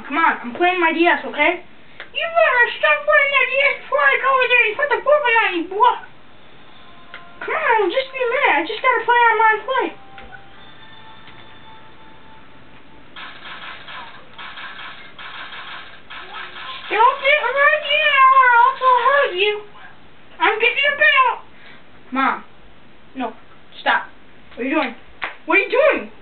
Come on, I'm playing my DS, okay? You better stop playing that DS before I go over there and put the bourbon on you, boy. Come on, just be a minute. I just gotta play on play. Don't get right now or else I'll hurt you. I'm getting a belt. Mom. No. Stop. What are you doing? What are you doing?